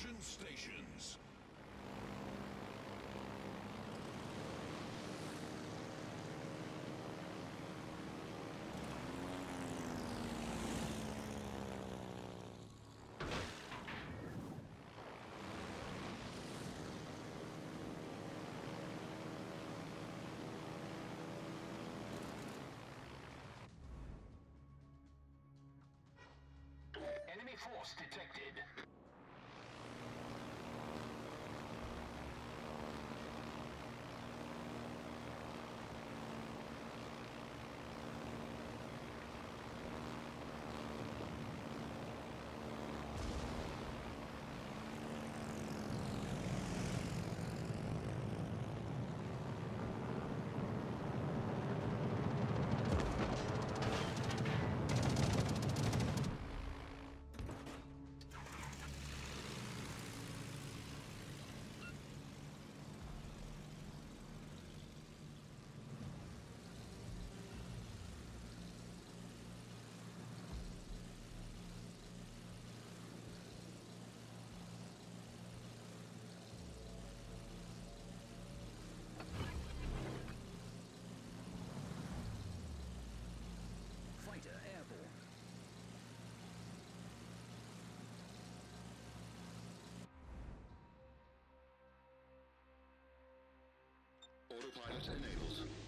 Attention stations. Enemy force detected. Autopilot enabled.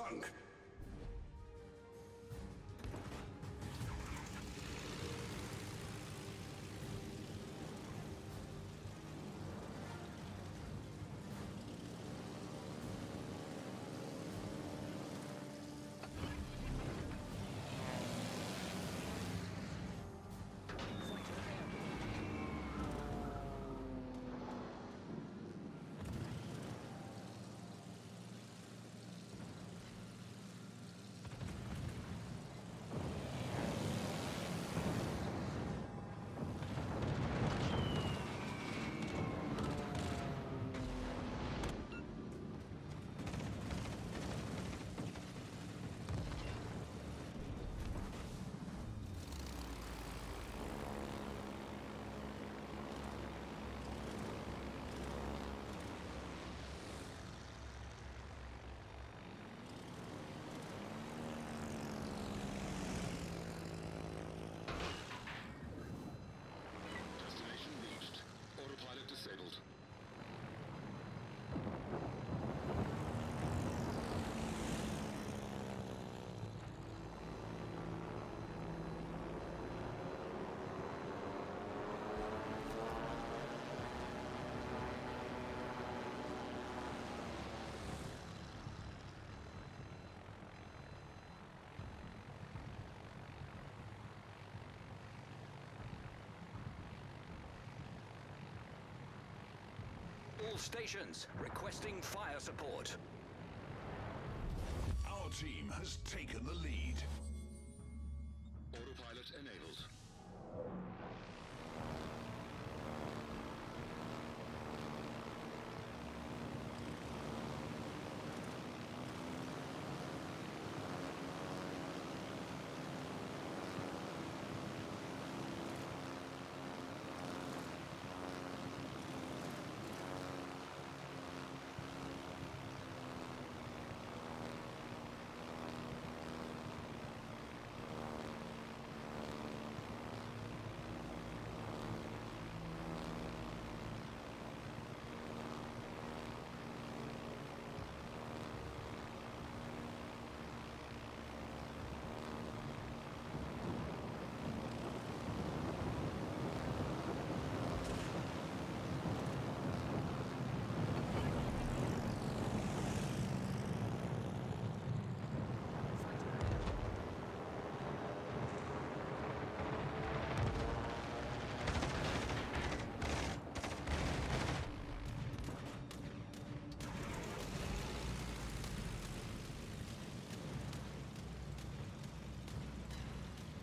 sunk. Stations requesting fire support. Our team has taken the lead. Autopilot enabled.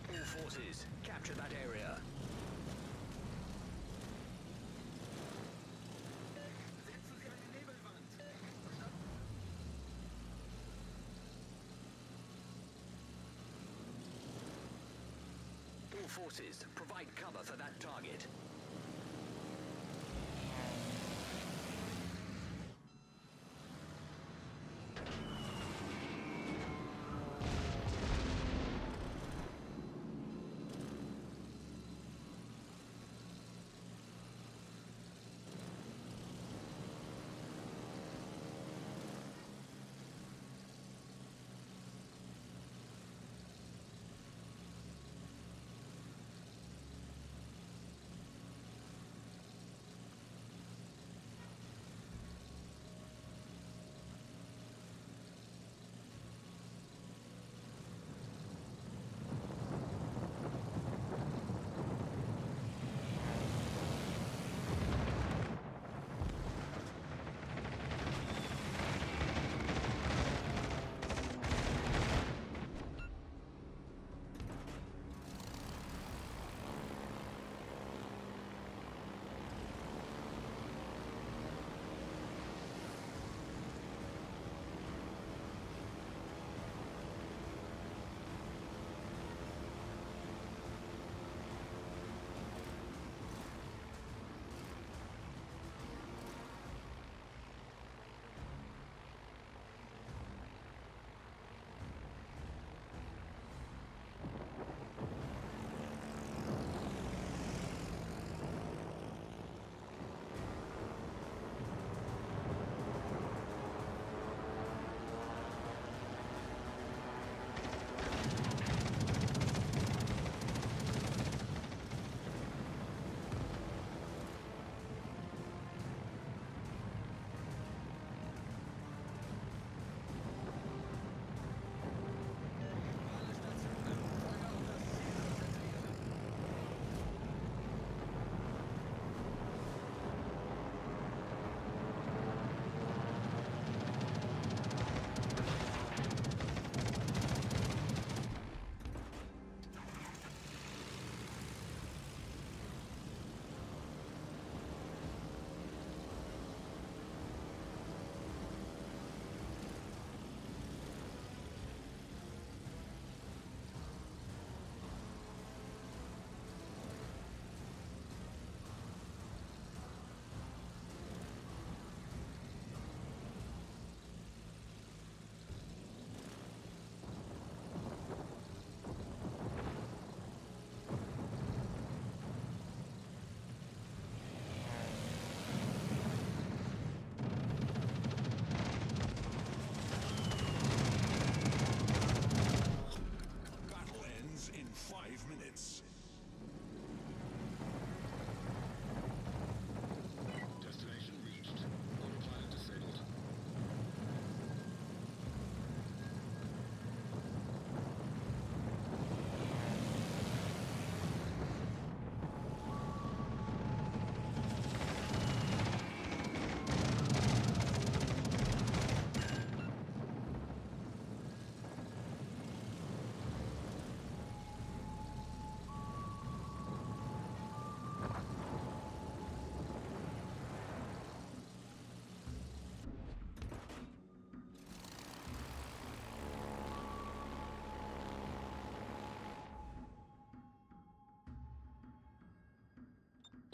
All forces, capture that area. All forces, provide cover for that target.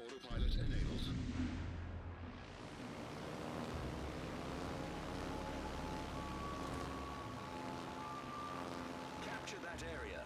Autopilot enabled. Capture that area.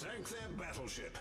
Sank their battleship.